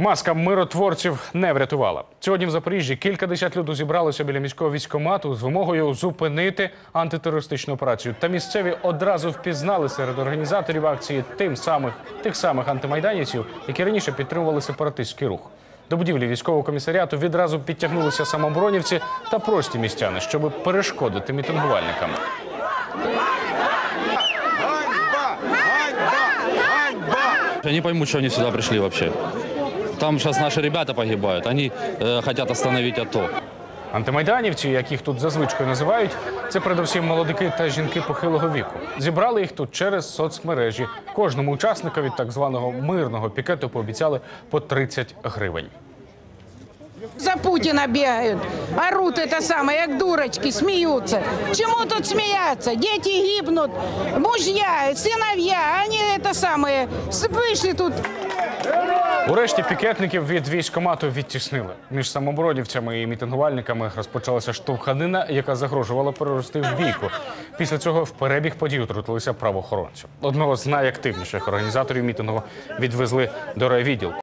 Маска миротворців не врятувала. Сьогодні в Запоріжжі кілька десят людей зібралися біля міського військкомату з вимогою зупинити антитерористичну операцію. Та місцеві одразу впізнали серед організаторів акції тим самих тих самих антимайданівців, які раніше підтримували сепаратистський рух. До будівлі військового комісаріату відразу підтягнулися самооборонівці та прості містяни, щоб перешкодити мітингувальникам. Я не пойму, что они сюда пришли вообще. Там сейчас наши ребята погибают. Они э, хотят остановить АТО. Антимайданівці, як їх тут зазвичай називають, це передусім молодики та жінки похилого віку. Зібрали їх тут через соцмережі. Кожному учасникові так званого мирного пікету пообіцяли по 30 гривень. За Путина бегают, орут это самое, як дурочки, смеются. Чему тут смеяться? Дети гибнут, мужья, сыновья, они это самое, с- вышли тут Урешті пікетників від військкомату відтіснили. Між самобородівцями і мітингувальниками розпочалася штовханина, яка загрожувала перерости в бійку. Після цього в перебіг подій утрутилися правоохоронці. Одного з найактивніших організаторів мітингу відвезли до райвідділку.